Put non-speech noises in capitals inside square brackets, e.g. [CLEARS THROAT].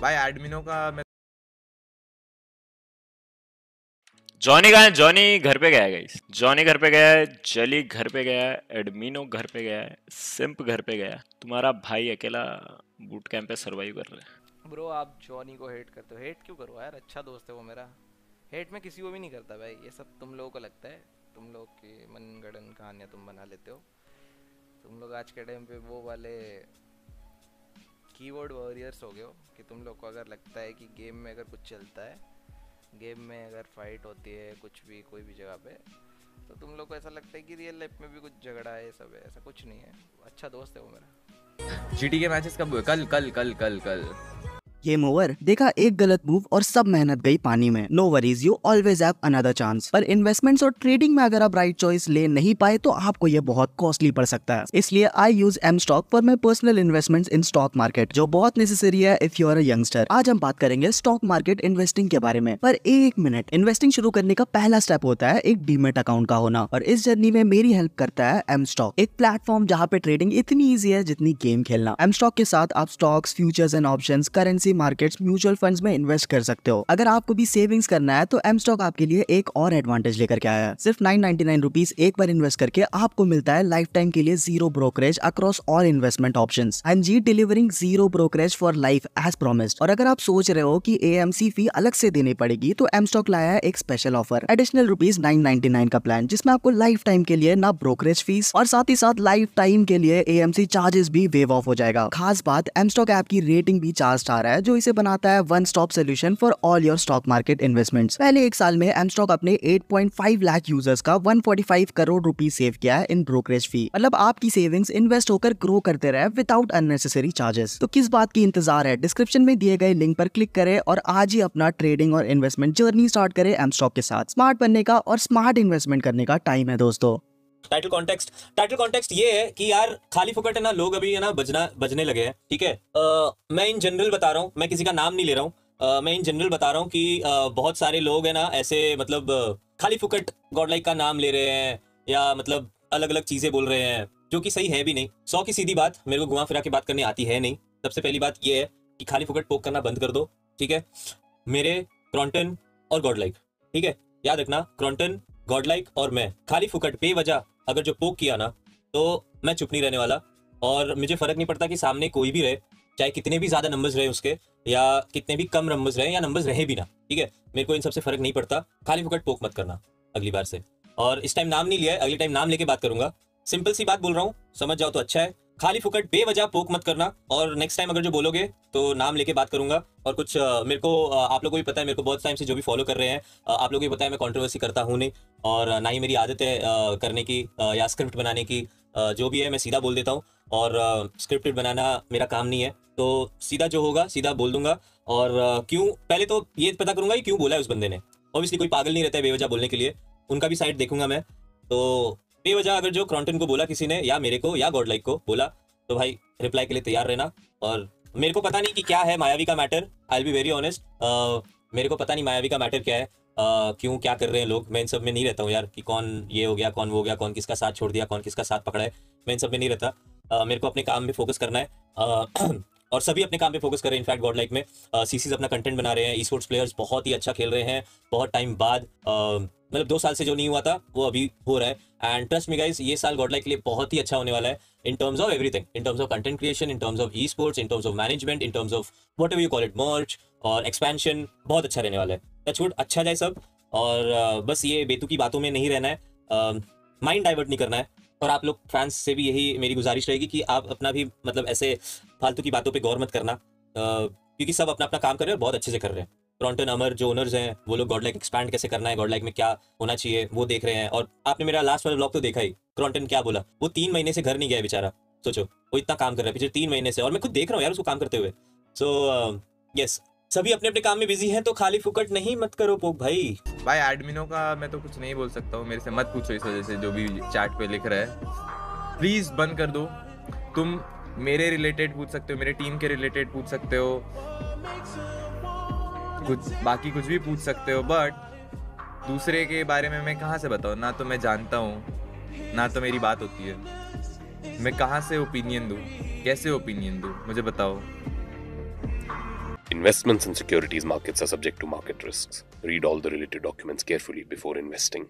भाई एडमिनो का मैं जॉनी कहाँ है? जॉनी घर पे गया है गाइस जॉनी घर पे गया है जली घर पे गया है एडमिनो घर पे गया है सिंप घर पे गया है. तुम्हारा भाई अकेला बूट कैंप पे सरवाइव कर रहा है. ब्रो आप जॉनी को हेट करते हो. हेट क्यों करो यार? अच्छा दोस्त है वो मेरा. हेट मैं किसी को भी नहीं करता भाई. ये सब तुम लोगों को लगता है. तुम लोग की मनगढ़ंत कहानियाँ तुम बना लेते हो. तुम लोग आज के टाइम पे वो वाले कीवर्ड वॉरियर्स हो गए हो, कि तुम लोग को अगर लगता है कि गेम में अगर कुछ चलता है, गेम में अगर फाइट होती है कुछ भी, कोई भी जगह पे तो तुम लोग को ऐसा लगता है कि रियल लाइफ में भी कुछ झगड़ा है सब है, ऐसा कुछ नहीं है। अच्छा दोस्त है वो मेरा। जीटी के मैचेस कब कल कल कल कल कल। गेम ओवर देखा, एक गलत मूव और सब मेहनत गई पानी में. No worries you always have another chance पर इन्वेस्टमेंट्स और ट्रेडिंग में अगर आप राइट चॉइस ले नहीं पाए तो आपको ये बहुत कॉस्टली पड़ सकता है. इसलिए I use M stock for my personal investment in stock market जो बहुत नेसेसरी है इफ़ यू आर यंगस्टर आज हम बात करेंगे स्टॉक मार्केट इन्वेस्टिंग के बारे में. पर एक मिनट इन्वेस्टिंग शुरू करने का पहला स्टेप होता है एक डीमेट अकाउंट का होना. और इस जर्नी में मेरी हेल्प करता है एम स्टॉक एक प्लेटफॉर्म जहाँ पे ट्रेडिंग इतनी ईजी है जितनी गेम खेलना. एम स्टॉक के साथ आप stocks futures and option currency markets mutual funds में इन्वेस्ट कर सकते हो। अगर आपको भी सेविंग्स करना है तो एम स्टॉक आपके लिए एक और एडवांटेज लेकर के आया है। सिर्फ़ नाइन नाइनटी एक बार इन्वेस्ट करके आपको मिलता है लाइफ टाइम के लिए zero brokerage across all investment option and ji delivering zero brokerage for life as promised और अगर आप सोच रहे हो कि ए फ़ी अलग से देनी पड़ेगी तो एम स्टॉक लाया है एक special offer additional rupees nine का प्लान जिसमें आपको लाइफ टाइम के लिए ना ब्रोकरेज फ़ीस और साथ ही साथ लाइफ टाइम के लिए ए चार्जेस भी वेव ऑफ़ हो जाएगा। खास बात एम स्टॉक ऐप की रेटिंग भी चार स्टार है जो इसे बनाता है one stop solution for all your stock market investments पहले एक साल में एम स्टॉक अपने 8.5 लाख यूज़र्स का 145 करोड़ रुपीस सेव किया है इन ब्रोकरेज फ़ी मतलब आपकी सेविंग्स इन्वेस्ट होकर ग्रो करते रहे विदाउट अननेसेसरी चार्जेस तो किस बात की इंतज़ार है? डिस्क्रिप्शन में दिए गए लिंक पर क्लिक करें और आज ही अपना ट्रेडिंग और इन्वेस्टमेंट जर्नी स्टार्ट करें एम स्टॉक के साथ. स्मार्ट बनने का और स्मार्ट इन्वेस्टमेंट करने का टाइम है दोस्तों. टाइटल कॉन्टेक्स्ट टाइटल कॉन्टेक्स्ट ये है कि यार खाली फुकट है ना लोग अभी है ना बजना बजने लगे हैं ठीक है? आ, मैं इन जनरल बता रहा हूँ मैं किसी का नाम नहीं ले रहा हूँ। Uh, मैं इन जनरल बता रहा हूँ कि uh, बहुत सारे लोग हैं ना ऐसे मतलब खाली फुकट गॉड लाइक का नाम ले रहे हैं या मतलब अलग अलग चीज़ें बोल रहे हैं जो कि सही है भी नहीं। सौ की सीधी बात मेरे को घुमा फिरा के बात करनी आती है नहीं। सबसे पहली बात ये है कि खाली फुकट पोक करना बंद कर दो ठीक है? मेरे क्रॉन्टन और गॉडलाइक ठीक है? याद रखना क्रॉन्टन गॉडलाइक और मैं खाली फुकट बेवजह अगर जो पोक किया ना तो मैं चुप नहीं रहने वाला। और मुझे फ़र्क नहीं पड़ता कि सामने कोई भी रहे, चाहे कितने भी ज़्यादा नंबर्स रहे उसके, या कितने भी कम नंबर्स रहे, या नंबर्स रहे भी ना, ठीक है? मेरे को इन सबसे फ़र्क नहीं पड़ता। खाली फुकट पोक मत करना, अगली बार से। और इस टाइम नाम नहीं लिया है, अगले टाइम नाम लेके बात करूँगा। सिंपल सी बात बोल रहा हूँ, समझ जाओ तो अच्छा है। खाली फुकट, बेवजह पोक मत करना। और नेक्स्ट टाइम अगर जो बोलोगे तो नाम लेके बात करूँगा। और कुछ मेरे को आप लोगों को भी पता है, मेरे को बहुत टाइम से जो भी फॉलो कर रहे हैं आप लोगों को भी पता है, मैं कंट्रोवर्सी करता हूँ नहीं। और, ना ही मेरी आदत है करने की या स्क्रिप्ट बनाने की। जो भी है, मैं सीधा बोल देता हूँ। और स्क्रिप्टेड बनाना मेरा काम नहीं है। तो सीधा जो होगा, सीधा बोल दूँगा। और क्यों, पहले तो ये पता करूँगा कि क्यों बोला है उस बंदे ने। ऑब्वियसली कोई पागल नहीं रहता है बेवजह बोलने के लिए। उनका भी साइड देखूँगा मैं। तो बेवजह अगर जो क्रॉन्टन को बोला किसी ने या मेरे को या गॉडलाइक को बोला तो भाई रिप्लाई के लिए तैयार रहना। और मेरे को पता नहीं कि क्या है मायावी का matter I be very honest मेरे को पता नहीं मायावी का मैटर क्या है Uh, क्यों क्या कर रहे हैं लोग। मैं इन सब में नहीं रहता हूँ यार कि कौन ये हो गया कौन वो हो गया कौन किसका साथ छोड़ दिया कौन किसका साथ पकड़ा है। मैं इन सब में नहीं रहता। uh, मेरे को अपने काम में फोकस करना है। uh, [CLEARS THROAT] और सभी अपने काम पे फोकस कर रहे हैं। इनफैक्ट गॉड लाइक में सीसीज अपना कंटेंट बना रहे हैं। ई स्पोर्ट्स प्लेयर्स बहुत ही अच्छा खेल रहे हैं। बहुत टाइम बाद मतलब दो साल से जो नहीं हुआ था वो अभी हो रहा है। एंड ट्रस्ट मी गाइस ये साल गॉड लाइक के लिए बहुत ही अच्छा होने वाला है in terms of everything in terms of content creation in terms of esports in terms of management in terms of what you call it merch और एक्सपेंशन बहुत अच्छा रहने वाला है। टच अच्छा जाए सब। और बस ये बेतु की बातों में नहीं रहना है। माइंड डाइवर्ट नहीं करना है। और आप लोग फैंस से भी यही मेरी गुजारिश रहेगी कि आप अपना भी मतलब ऐसे फालतू की बातों पे गौर मत करना। क्योंकि सब अपना अपना काम कर रहे हैं बहुत अच्छे से कर रहे हैं। क्रॉन्टन अमर जो ओनर्स हैं, वो लोग गॉड लाइक एक्सपैंड कैसे करना है गॉड लाइक में क्या होना चाहिए, वो देख रहे हैं। और आपने मेरा लास्ट वाला ब्लॉग तो देखा ही क्रॉन्टन क्या बोला? वो तीन महीने से घर नहीं गया बेचारा। सोचो, वो इतना काम कर रहा है, पिछले तीन महीने से। और मैं खुद देख रहा हूँ यार उसको काम करते हुए। सो यस सभी अपने अपने काम में बिज़ी हैं तो खाली फुकट नहीं मत करो पोक भाई। भाई एडमिनो का मैं तो कुछ नहीं बोल सकता हूँ, मेरे से मत पूछो इस वजह से, जो भी चैट पे लिख रहा है। प्लीज़ बंद कर दो। तुम मेरे रिलेटेड पूछ सकते हो, मेरे टीम के रिलेटेड पूछ सकते हो। कुछ बाकी कुछ भी पूछ सकते हो बट दूसरे के बारे में मैं कहाँ से बताऊँ ना तो मैं जानता हूँ ना तो मेरी बात होती है मैं कहाँ से ओपिनियन दूँ कैसे ओपिनियन दूँ मुझे बताओ Investments in securities markets are subject to market risks. Read all the related documents carefully before investing.